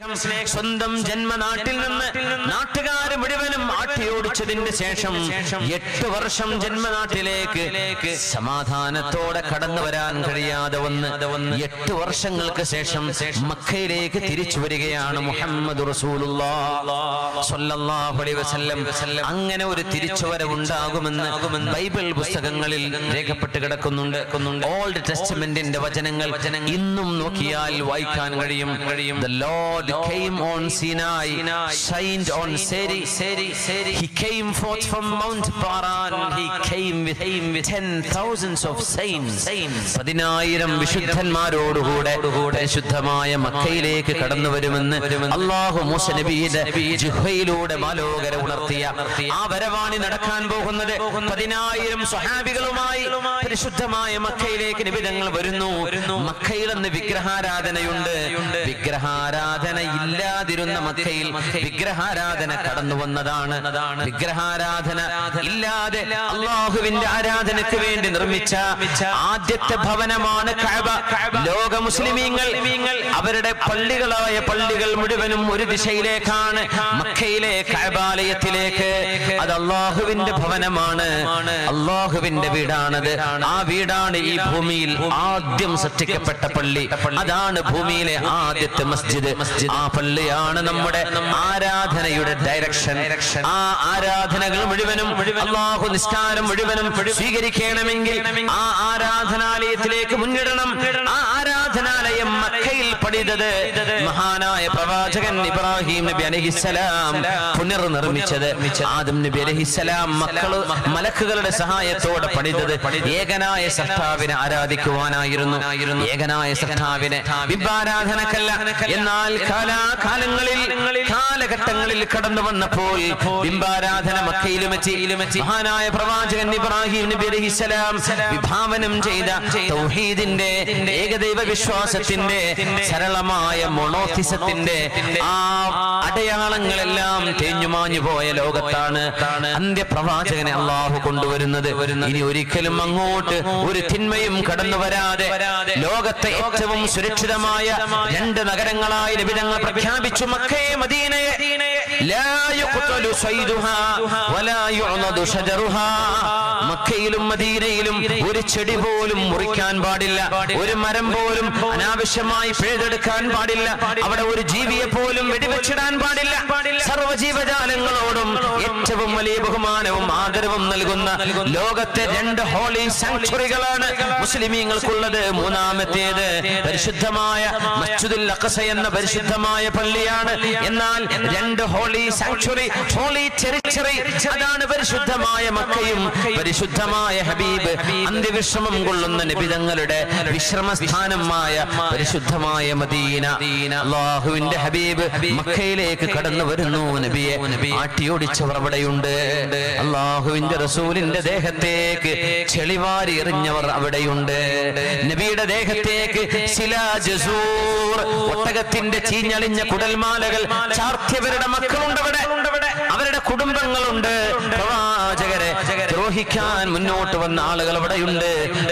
സ്വന്തം ജന്മനാട്ടിൽ നിന്ന് നാട്ടുകാർ മുഴുവനും ആട്ടിയോടിച്ചതിന്റെ ശേഷം എട്ട് വർഷം ജന്മനാട്ടിലേക്ക് സമാധാനത്തോടെ കടന്നു വരാൻ കഴിയാതെ വന്ന് എട്ട് വർഷങ്ങൾക്ക് ശേഷം മക്കയിലേക്ക് തിരിച്ചു വരികയാണ് മുഹമ്മദ് അങ്ങനെ ഒരു തിരിച്ചുവരവ് ഉണ്ടാകുമെന്ന് ബൈബിൾ പുസ്തകങ്ങളിൽ രേഖപ്പെട്ട് കിടക്കുന്നുണ്ട്. ഓൾഡ് ടെസ്റ്റ്മെന്റിന്റെ വചനങ്ങൾ ഇന്നും നോക്കിയാൽ വായിക്കാൻ കഴിയും. കഴിയും Lord came on Sinai, shined on Seri. He came forth from Mount Paran. He came with him with ten thousands of saints. പതിനായിരം വിശുദ്ധന്മാരോടുകൂടെ പരിശുദ്ധമായ മക്കയിലേക്ക് കടന്നു വരുമെന്ന് അള്ളാഹു മൂസ നബിയുടെ ജുഹയിലൂടെ മാലോകര ഉണർത്തിയ ആ വരവാണി നടക്കാൻ പോകുന്നത് പതിനായിരം സ്വഹാബികളുമായി പരിശുദ്ധമായ മക്കയിലേക്ക് നിബിധങ്ങൾ വരുന്നു. മക്കയിൽ അന്ന് വിഗ്രഹാരാധനയുണ്ട്. വിഗ്രഹാരാധന ഇല്ലാതിരുന്ന മക്കയിൽ വിഗ്രഹാരാധന കടന്നു വന്നതാണ് വിഗ്രഹാരാധന ഇല്ലാതെ അള്ളാഹുവിന്റെ ആരാധനയ്ക്ക് വേണ്ടി നിർമ്മിച്ച ആദ്യത്തെ ഭവനമാണ് കഅബ. ലോക മുസ്ലിമീങ്ങൾ അവരുടെ പള്ളികളായ പള്ളികൾ മുഴുവനും ഒരു ദിശയിലേക്കാണ്. മക്കയിലെ കഴബാലയത്തിലേക്ക് അത് അള്ളാഹുവിന്റെ ഭവനമാണ്. അള്ളാഹുവിന്റെ വീടാണത്. ആ വീടാണ് ഈ ഭൂമിയിൽ ആദ്യം സൃഷ്ടിക്കപ്പെട്ട പള്ളി. അതാണ് ഭൂമിയിലെ ആദ്യത്തെ മസ്ജിദ്. ആ പള്ളിയാണ് നമ്മുടെ ആരാധനയുടെ ഡയറക്ഷൻ ആ ആരാധനകൾ മുഴുവനും അള്ളാഹു നിസ്കാരം മുഴുവനും സ്വീകരിക്കണമെങ്കിൽ ആ ആരാധനാലയത്തിലേക്ക് മുന്നിടണം ആ ആരാധനാലയം മക്കയിൽ പണിതത് മഹാനായ പ്രവാചകൻ ഇബ്രാഹിം നബി അലഹിസലാം പുനർനിർമ്മിച്ചത് ആദം നബി അലഹിസലാം മക്കൾ മലക്കുകളുടെ സഹായത്തോടെ പണിതത്. ഏകനായ സർത്താവിനെ ആരാധിക്കുവാനായിരുന്നു. ഏകനായ സർത്താവിനെ ബിംബാരാധനക്കല്ല എന്നാൽ കാലാകാലങ്ങളിൽ കാലഘട്ടങ്ങളിൽ കടന്നു വന്നപ്പോൾ ബിംബാരാധന മക്കയിലും മഹാനായ പ്രവാചകൻ ഇബ്രാഹിം നബി അലൈഹിസ്സലാം വിഭാവനം ചെയ്ത തൗഹീദിന്റെ ഏകദൈവ വിശ്വാസത്തിന്റെ സരളമായ മൊണോത്തിസത്തിന്റെ ആ അടയാളങ്ങളെല്ലാം തേഞ്ഞുമാഞ്ഞു പോയ ലോകത്താണ് അന്ത്യപ്രവാചകനെ അള്ളാഹു കൊണ്ടുവരുന്നത്. ഇനി ഒരിക്കലും അങ്ങോട്ട് ഒരു തിന്മയും കടന്നു വരാതെ ലോകത്തെ ഏറ്റവും സുരക്ഷിതമായ രണ്ട് നഗരങ്ങളായി ലഭിതങ്ങൾ പ്രഖ്യാപിച്ചു മക്കയെ മദീനയെ. മക്കയിലും മദീനയിലും ഒരു ചെടി പോലും മുറിക്കാൻ പാടില്ല. ഒരു മരം പോലും അനാവശ്യമായി പിഴുതെടുക്കാൻ പാടില്ല. അവിടെ ഒരു ജീവിയെ പോലും വെടിവെച്ചിടാൻ പാടില്ല. സർവജീവജാലങ്ങളോടും ഏറ്റവും വലിയ ബഹുമാനവും ആദരവും നൽകുന്ന ലോകത്തെ രണ്ട് ഹോളി സാങ്ച്വറികളാണ് മുസ്ലിമീങ്ങൾക്കുള്ളത്. മൂന്നാമത്തേത് പരിശുദ്ധമായ മസ്ജിദുൽ അഖസ എന്ന പരിശുദ്ധമായ പള്ളിയാണ്. എന്നാൽ രണ്ട് ഹോളി സാങ്ച്വറി ഹോളി ടെറിറ്ററി അതാണ് പരിശുദ്ധമായ മക്കയും പരിശുദ്ധമായ ഹബീബ്. അന്ത്യവിശ്രമം കൊള്ളുന്ന നിബിതങ്ങളുടെ വിശ്രമസ്ഥാനമായ പരിശുദ്ധമായ മദീന. അള്ളാഹുവിന്റെ ഹബീബ് മക്കയിലേക്ക് കടന്നു വരുന്നു നബിയെ. ആട്ടിയോടിച്ചവർ അവിടെയുണ്ട്. അള്ളാഹുവിന്റെ റസൂലിന്റെ ദേഹത്തേക്ക് ചെളിവാരി എറിഞ്ഞവർ അവിടെയുണ്ട്. നബിയുടെ ദേഹത്തേക്ക് ഒട്ടകത്തിന്റെ ചീഞ്ഞളിഞ്ഞ കുടൽമാലകൾ ചാർത്തിയവരുടെ അവിടെ അവരുടെ കുടുംബങ്ങളുണ്ട്. പ്രവാചകരെ ദ്രോഹിക്കാൻ മുന്നോട്ട് വന്ന ആളുകൾ അവിടെയുണ്ട്.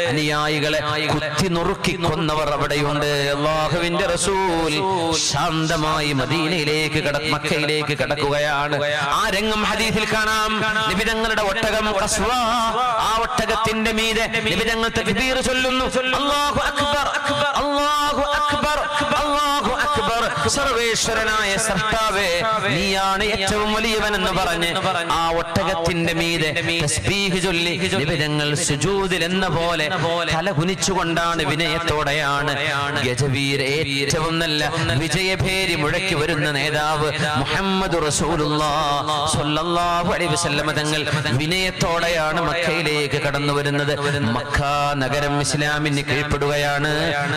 അനുയായികളെ കുത്തി നുറുക്കി കൊന്നവർ അവിടെയുണ്ട്. അള്ളാഹുവിന്റെ റസൂൽ ശാന്തമായി മദീനയിലേക്ക് കട മക്കയിലേക്ക് കടക്കുകയാണ്. ആ രംഗം ഹദീസിൽ കാണാം. നിബിതങ്ങളുടെ ഒട്ടകം. ആ ഒട്ടകത്തിന്റെ മീതെ നിബിതങ്ങൾ ചൊല്ലുന്നു. അല്ലാഹു അക്ബർ. അക്ബർ സർവേശ്വരനായ സർത്താവേ നീയാണ് ഏറ്റവും വലിയവൻ എന്ന് പറഞ്ഞ് ആ ഒട്ടകത്തിന്റെ മീതെ ചൊല്ലി നിബിതങ്ങൾ സുജൂദിൽ എന്ന പോലെ തല കുനിച്ചുകൊണ്ടാണ് വിനയത്തോടെയാണ് ഗജവീർ ഏറ്റവും നല്ല വിജയഭേരി മുഴക്കി വരുന്ന നേതാവ് മുഹമ്മദ് തങ്ങൾ വിനയത്തോടെയാണ് മക്കയിലേക്ക് കടന്നു വരുന്നത്. മക്ക നഗരം ഇസ്ലാമിന് കീഴ്പ്പെടുകയാണ്.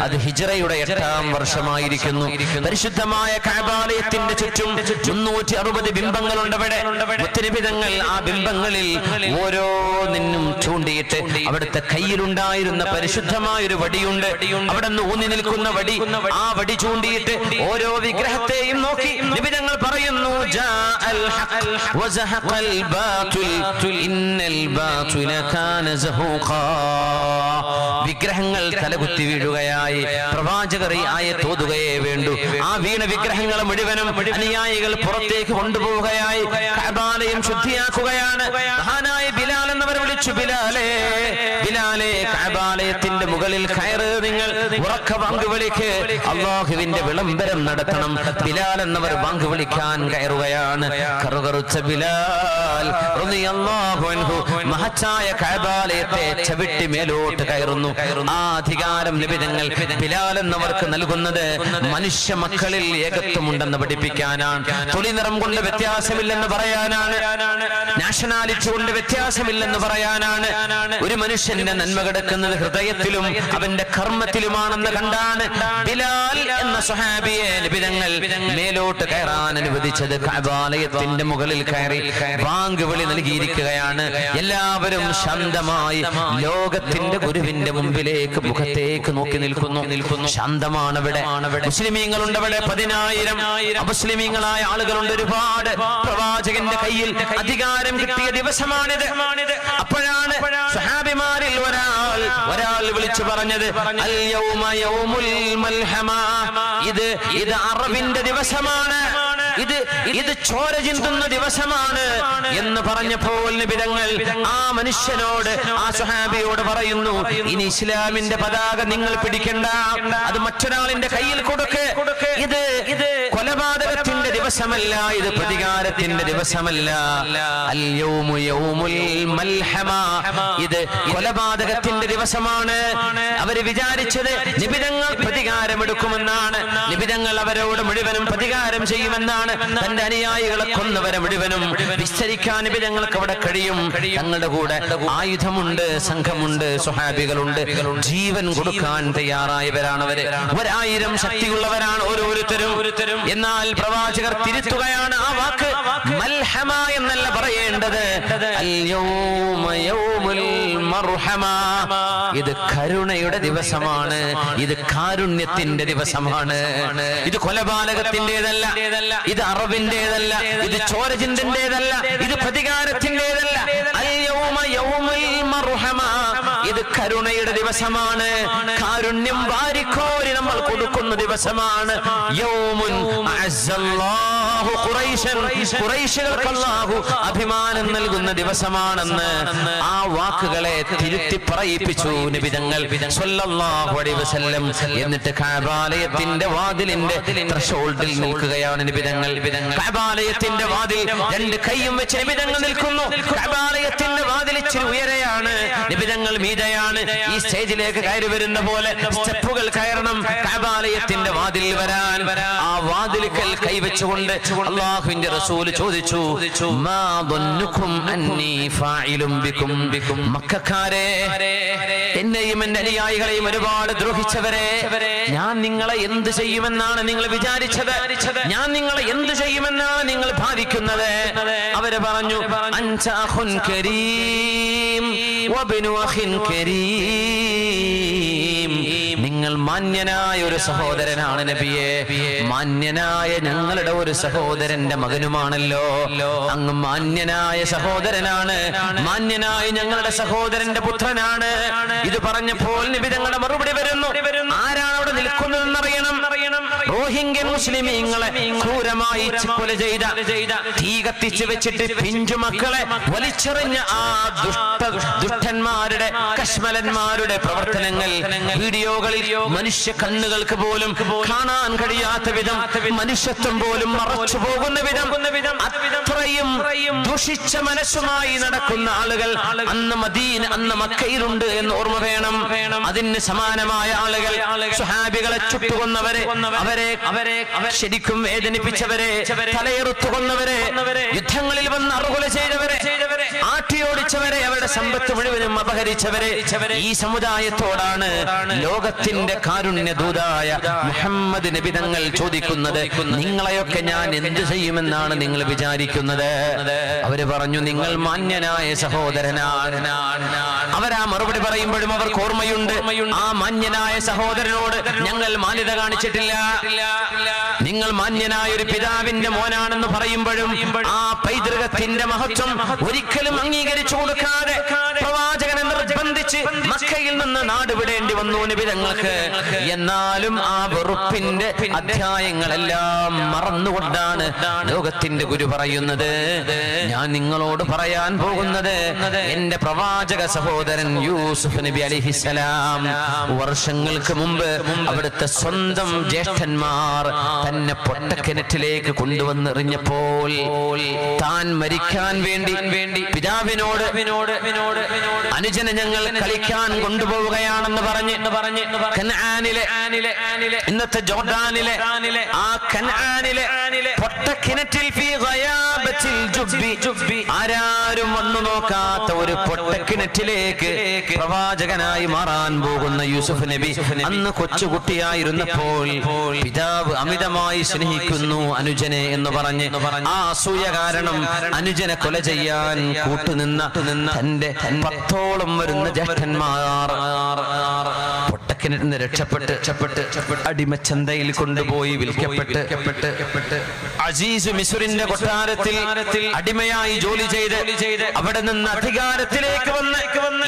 അത് ഹിജറയുടെ എട്ടാം വർഷമായിരിക്കുന്നു. പരിശുദ്ധമായ കാബാലയത്തിന്റെ ചുറ്റും മുന്നൂറ്റി അറുപത് അവിടെ. മുത്തരബിതങ്ങൾ ആ ബിംബങ്ങളിൽ ഓരോന്നിനും ചൂണ്ടിയിട്ട് അവിടുത്തെ കയ്യിലുണ്ടായിരുന്ന പരിശുദ്ധമായ ഒരു വടിയുണ്ട്. അവിടെ നിന്ന് ഊന്നി നിൽക്കുന്ന വടി ആ വടി ചൂണ്ടിയിട്ട് ഓരോ വിഗ്രഹത്തെയും നോക്കി നിബിതങ്ങൾ പറയുന്നു ഇന്നൽ ബാതുല കാന സഹൂഖാ. വിഗ്രഹങ്ങൾ തലകുത്തി വീഴുകയായി. പ്രവാചകർ ഈ ആയത്ത് ഓതുകയേ വേണ്ടു. ആ വീണ വിഗ്രഹങ്ങൾ മുഴുവനും അനുയായികൾ പുറത്തേക്ക് കൊണ്ടുപോവുകയായി. കബാലയം ശുദ്ധിയാക്കുകയാണ്. മഹാനായ ബിലാൽ എന്നവർ വിളിച്ചു ബിലാലേ ബിലാലേ കഅബാലയത്തിന്റെ മുകളിൽ കയറ് നിങ്ങൾ ഉറക്ക ബാങ്ക് വിളിക്ക്. അള്ളാഹുവിന്റെ വിളംബരം നടത്തണം. ബിലാൽ എന്നവർ ബാങ്ക് വിളിക്കാൻ കയറുകയാണ്. കറുകറുച്ച ബിലാൽ മഹത്തായ കഅബാലയത്തെ ചവിട്ടി മേലോട്ട് കയറുന്നു. ആ അധികാരം നിബിധങ്ങൾ ബിലാൽ എന്നവർക്ക് നൽകുന്നത് മനുഷ്യ മക്കളിൽ ഏകത്വമുണ്ടെന്ന് പഠിപ്പിക്കാനാണ്. തുണി നിറം കൊണ്ട് വ്യത്യാസമില്ലെന്ന് പറയാനാണ്. നാഷണാലിറ്റി കൊണ്ട് വ്യത്യാസമില്ലെന്ന് പറയാനാണ്. ഒരു മനുഷ്യന്റെ നന്മ കിടക്കുന്നത് ഹൃദയത്തിലും അവന്റെ കർമ്മത്തിലുമാണെന്ന് കണ്ടാണ് ബിലാൽ എന്ന സ്വഹാബിയെ നിബിധങ്ങൾ മേലോട്ട് കയറാൻ അനുവദിച്ചത് കബാലയത്തിന്റെ മുകളിൽ കയറി വാങ്ക് വിളി നൽകിയിരിക്കുകയാണ്. എല്ലാവരും ശാന്തമായി ലോകത്തിന്റെ ഗുരുവിന്റെ മുമ്പിലേക്ക് മുഖത്തേക്ക് നോക്കി നിൽക്കുന്നു നിൽക്കുന്നു. ശാന്തമാണ് അവിടെ. മുസ്ലിമീങ്ങളുണ്ട് അവിടെ. പതിനായിരം അമുസ്ലിമീങ്ങളായ ആളുകളുണ്ട് ഒരുപാട്. പ്രവാചകന്റെ കയ്യിൽ അധികാരം കിട്ടിയ ദിവസമാണിത്. അപ്പോഴാണ് സഹാബിമാരിൽ ഒരാൾ ഒരാൾ വിളിച്ചു പറഞ്ഞത് ഇത് ഇത് അറബിന്റെ ദിവസമാണ്. ഇത് ഇത് ചോര ചിന്തുന്ന ദിവസമാണ് എന്ന് പറഞ്ഞപ്പോൾ നിബിതങ്ങൾ ആ മനുഷ്യനോട് ആ സുഹാബിയോട് പറയുന്നു ഇനി ഇസ്ലാമിന്റെ പതാക നിങ്ങൾ പിടിക്കണ്ട. അത് മറ്റൊരാളിന്റെ കയ്യിൽ കൊടുക്ക്. ഇത് കൊലപാതകത്തിന്റെ ദിവസമല്ല ഇത് പ്രതികാരത്തിന്റെ ദിവസമല്ല. ഇത് കൊലപാതകത്തിന്റെ ദിവസമാണ്. അവർ വിചാരിച്ചത് നിബിതങ്ങൾ പ്രതികാരമെടുക്കുമെന്നാണ്. നിബിതങ്ങൾ അവരോട് മുഴുവനും പ്രതികാരം ചെയ്യുമെന്നാണ്. തന്റെ അനുയായികളെ കൊന്നവരെ മുഴുവനും വിസ്തരിക്കാൻ നിബിതങ്ങൾക്ക് അവിടെ കഴിയും. തങ്ങളുടെ കൂടെ ആയുധമുണ്ട് സംഘമുണ്ട് സ്വഹാബികളുണ്ട്. ജീവൻ കൊടുക്കാൻ തയ്യാറായവരാണ് അവർ ഒരായിരം ശക്തിയുള്ളവരാണ് ഓരോരുത്തരും. എന്നാൽ പ്രവാചകർ തിരുത്തുകയാണ് ആ വാക്ക്. മൽഹമ എന്നല്ല പറയേണ്ടത്. ഇത് കരുണയുടെ ദിവസമാണ്. ഇത് കാരുണ്യത്തിന്റെ ദിവസമാണ്. ഇത് കൊലപാതകത്തിന്റേതല്ല ഇത് അറബിന്റേതല്ല ഇത് ചോരചിന്തന്റേതല്ല ഇത് പ്രതികാരത്തിന്റേതല്ല അൽ യൗമ യൗമുൽ കരുണയുടെ ദിവസമാണ്. കാരുണ്യം വാരിക്കോരി നമ്മൾ കൊടുക്കുന്ന ദിവസമാണ്. ഖുറൈശൻ. അഭിമാനം നൽകുന്ന ദിവസമാണെന്ന് ആ വാക്കുകളെ തിരുത്തി പറയിപ്പിച്ചു നിബിതങ്ങൾ. അലൈഹി വസല്ലം. എന്നിട്ട് കഅബാലയത്തിന്റെ വാതിലിന്റെ ത്രഷോൾഡിൽ നിൽക്കുകയാണ് നിബിതങ്ങൾ. കഅബാലയത്തിന്റെ വാതിൽ രണ്ട് കൈയും വെച്ച് നിബിതങ്ങൾ നിൽക്കുന്നു. കഅബാലയത്തിന്റെ വാതിൽ ഉയരെയാണ്. നിബിതങ്ങൾ ഇങ്ങനെയാണ് ഈ സ്റ്റേജിലേക്ക് കയറി വരുന്ന പോലെ സ്റ്റെപ്പുകൾ കയറണം. കബാലയത്തിന്റെ വാതിൽ വരാൻ ആ വാതിലുകൾ കൈവച്ചുകൊണ്ട് അള്ളാഹുവിന്റെ റസൂൽ ചോദിച്ചു മക്കാരെ എന്നെയും എന്റെ അനുയായികളെയും ഒരുപാട് ദ്രോഹിച്ചവരെ ഞാൻ നിങ്ങളെ എന്ത് ചെയ്യുമെന്നാണ് നിങ്ങൾ വിചാരിച്ചത്? ഞാൻ നിങ്ങളെ എന്ത് ചെയ്യുമെന്നാണ് നിങ്ങൾ ഭാവിക്കുന്നത്? അവർ പറഞ്ഞു അഞ്ചാഹുൻ കരീം. നിങ്ങൾ മാന്യനായ ഒരു സഹോദരനാണ് നബിയെ. മാന്യനായ ഞങ്ങളുടെ ഒരു സഹോദരന്റെ മകനുമാണല്ലോ. അങ്ങ് മാന്യനായ സഹോദരനാണ്. മാന്യനായ ഞങ്ങളുടെ സഹോദരന്റെ പുത്രനാണ്. ഇത് പറഞ്ഞപ്പോൾ നബി ഞങ്ങളുടെ മറുപടി വരുന്നു. ആരാണ് അവിടെ നിൽക്കുന്നതെന്നറിയണം റോഹിംഗ്യൻ മുസ്ലിമീങ്ങളെ ക്രൂരമായി കൊല ചെയ്ത തീ കത്തിച്ചു വെച്ചിട്ട് പിഞ്ചു മക്കളെ വലിച്ചെറിഞ്ഞ ആ ദുഷ്ട ദുഷ്ടന്മാരുടെ കശ്മലന്മാരുടെ പ്രവർത്തനങ്ങൾ വീഡിയോകളിൽ മനുഷ്യ കണ്ണുകൾക്ക് പോലും കാണാൻ കഴിയാത്ത വിധം മനുഷ്യത്വം പോലും മറച്ചു പോകുന്ന വിധം അത്രയും ദുഷിച്ച മനസ്സുമായി നടക്കുന്ന ആളുകൾ അന്ന് മദീൻ അന്ന് മക്കയിലുണ്ട് എന്ന് ഓർമ്മ വേണം. അതിന് സമാനമായ ആളുകൾ സുഹാബികളെ ചുട്ടുകൊന്നവരെ അവരെ അവരെ ശരിക്കും വേദനിപ്പിച്ചവരെ തലയെറുത്തു കൊന്നവരെ യുദ്ധങ്ങളിൽ വന്ന് അറുകൊല ചെയ്തവരെ ആട്ടിയോടിച്ചവരെ അവരുടെ സമ്പത്ത് മുഴുവനും അപഹരിച്ചവരെ ഈ സമുദായത്തോടാണ് ലോകത്തിന്റെ കാരുണ്യ ദൂതായ മുഹമ്മദ് നബി തങ്ങൾ ചോദിക്കുന്നത് നിങ്ങളെയൊക്കെ ഞാൻ എന്ത് ചെയ്യുമെന്നാണ് നിങ്ങൾ വിചാരിക്കുന്നത്? അവർ പറഞ്ഞു നിങ്ങൾ മാന്യനായ സഹോദരനാണ്. അവരാ മറുപടി പറയുമ്പോഴും അവർക്ക് ഓർമ്മയുണ്ട്. ആ മാന്യനായ സഹോദരനോട് ഞങ്ങൾ മാന്യത കാണിച്ചിട്ടില്ല. നിങ്ങൾ മാന്യനായ ഒരു പിതാവിന്റെ മോനാണെന്ന് പറയുമ്പോഴും ആ പൈതൃകത്തിന്റെ മഹത്വം ഒരിക്കലും അംഗീകരിച്ചു കൊടുക്കാതെ പ്രവാചകനെ നിർബന്ധിച്ച് മക്കയിൽ നിന്ന് നാടുവിടേണ്ടി വന്നു നിബിതങ്ങൾക്ക്. എന്നാലും ആ വെറുപ്പിന്റെ അധ്യായങ്ങളെല്ലാം മറന്നുകൊണ്ടാണ് ലോകത്തിന്റെ ഗുരു പറയുന്നത്. ഞാൻ നിങ്ങളോട് പറയാൻ പോകുന്നത് എന്റെ പ്രവാചക സഹോദരൻ യൂസുഫ് നബി അലിഹിസലാം വർഷങ്ങൾക്ക് മുമ്പ് അവിടുത്തെ സ്വന്തം ജ്യേഷ്ഠന്മാർ തന്നെ പൊട്ടക്കിണറ്റിലേക്ക് കൊണ്ടുവന്നെറിഞ്ഞപ്പോൾ താൻ മരിക്കാൻ വേണ്ടി പിതാവിനോട് അനുജനെ ഞങ്ങൾ കളിക്കാൻ കൊണ്ടുപോവുകയാണെന്ന് പറഞ്ഞ് ഇന്നത്തെ ജോർദാനിലെ ആ കനാനിലെ പൊട്ടക്കിണറ്റിൽ ഫീ ഗയാബത്തിൽ ജുബ്ബി ആരാരും വന്നു നോക്കാത്ത ഒരു പൊട്ടക്കിണറ്റിലേക്ക് പ്രവാചകനായി മാറാൻ പോകുന്ന യൂസുഫ് നബി അന്ന് കൊച്ചുകുട്ടിയായിരുന്നപ്പോൾ പിതാവ് അമിതമായി സ്നേഹിക്കുന്നു അനുജനെ എന്ന് പറഞ്ഞ് ആ അസൂയ കാരണം അനുജനെ കൊല ചെയ്യാൻ കൂട്ടുനിന്ന തന്റെ പത്തോളം വരുന്ന ജ്യേഷ്ഠന്മാർ നിന്ന് രക്ഷപ്പെട്ട് അടിമച്ചന്തയിൽ കൊണ്ടുപോയി വിൽക്കപ്പെട്ട് അസീസ് മിസുറിന്റെ കൊട്ടാരത്തിൽ അടിമയായി ജോലി ചെയ്ത് അവിടെ നിന്ന് അധികാരത്തിലേക്ക് വന്ന്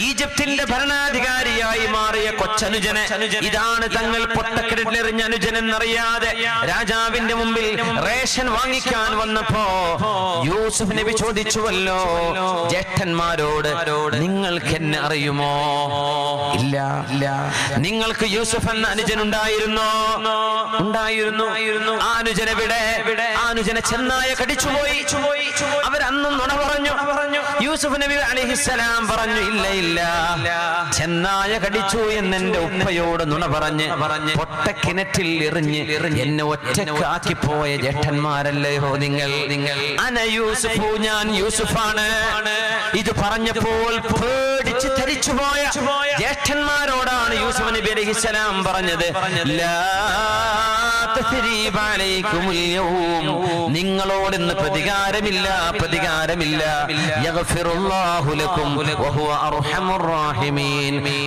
ഈജിപ്തിന്റെ ഭരണാധികാരിയായി മാറിയ കൊച്ചനുജനെ. ഇതാണ് തങ്ങൾ പൊട്ടക്കിടലെറിഞ്ഞ അനുജൻ എന്നറിയാതെ രാജാവിന്റെ മുമ്പിൽ റേഷൻ വാങ്ങിക്കാൻ വന്നപ്പോ യൂസുഫ് നബി ചോദിച്ചുവല്ലോ ജ്യേഷ്ഠന്മാരോട് നിങ്ങൾക്ക് എന്നെ അറിയുമോ? ഇല്ല. ഇല്ല. നിങ്ങൾക്ക് യൂസുഫ് എന്ന അനുജൻ ഉണ്ടായിരുന്നു. ഉണ്ടായിരുന്നു. ആനുജന അനുജനെവിടെ ആനുജന ചെന്നായ കടിച്ചുപോയി. അവരന്നും നുണ പറഞ്ഞു. യൂസുഫ് നബി അലഹിസ്സലാം പറഞ്ഞു ഇല്ല ഇല്ല. ചെന്നായ കടിച്ചു എന്ന് എന്റെ ഉപ്പയോട് നുണ പറഞ്ഞ് പറഞ്ഞ് പൊട്ടക്കിണറ്റിൽ എറിഞ്ഞ് എന്നെ ഒറ്റക്കാക്കി പോയ ജേഷ്ഠന്മാരല്ലയോ നിങ്ങൾ? നിങ്ങൾ? അന യൂസുഫു ഞാൻ യൂസുഫാണ്. ഇത് പറഞ്ഞപ്പോൾ പേടിച്ച് ധരിച്ചുപോയ ജ്യേഷ്ഠന്മാരോടാണ് യൂസുഫ് നബി അലൈഹിസ്സലാം പറഞ്ഞത് ലാ. നിങ്ങളോട് ഇന്ന് പ്രതികാരമില്ല പ്രതികാരമില്ല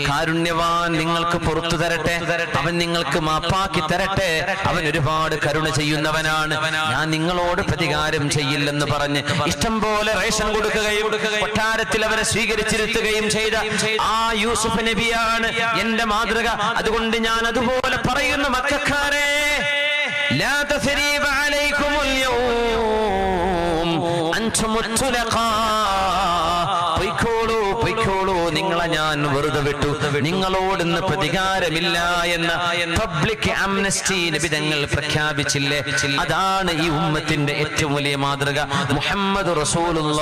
കാരുണ്യവാൻ നിങ്ങൾക്ക് പുറത്തു തരട്ടെ. അവൻ നിങ്ങൾക്ക് മാപ്പാക്കി തരട്ടെ. അവൻ ഒരുപാട് കരുണ ചെയ്യുന്നവനാണ്. ഞാൻ നിങ്ങളോട് പ്രതികാരം ചെയ്യില്ലെന്ന് പറഞ്ഞ് ഇഷ്ടം പോലെ റേഷൻ കൊടുക്കുകയും കൊട്ടാരത്തിൽ അവരെ സ്വീകരിച്ചിരുത്തുകയും ചെയ്ത ആ യൂസുഫ് നബിയാണ് എന്റെ മാതൃക. അതുകൊണ്ട് ഞാൻ അതുപോലെ പറയുന്ന മക്കാരെ. لا تثريب عليكم اليوم أنتم الطلقاء പൊയ്ക്കോളൂ പൊയ്ക്കോളൂ നിങ്ങളെ ഞാൻ വെറുതെ വിട്ടു നിങ്ങളോട് ഇന്ന് പ്രതികാരമില്ല എന്ന പബ്ലിക് അംനസ്റ്റി നിബിതങ്ങൾ പ്രഖ്യാപിച്ചില്ലേ അതാണ് ഈ ഉമ്മത്തിന്റെ ഏറ്റവും വലിയ മാതൃക മുഹമ്മദ് റസൂലുള്ള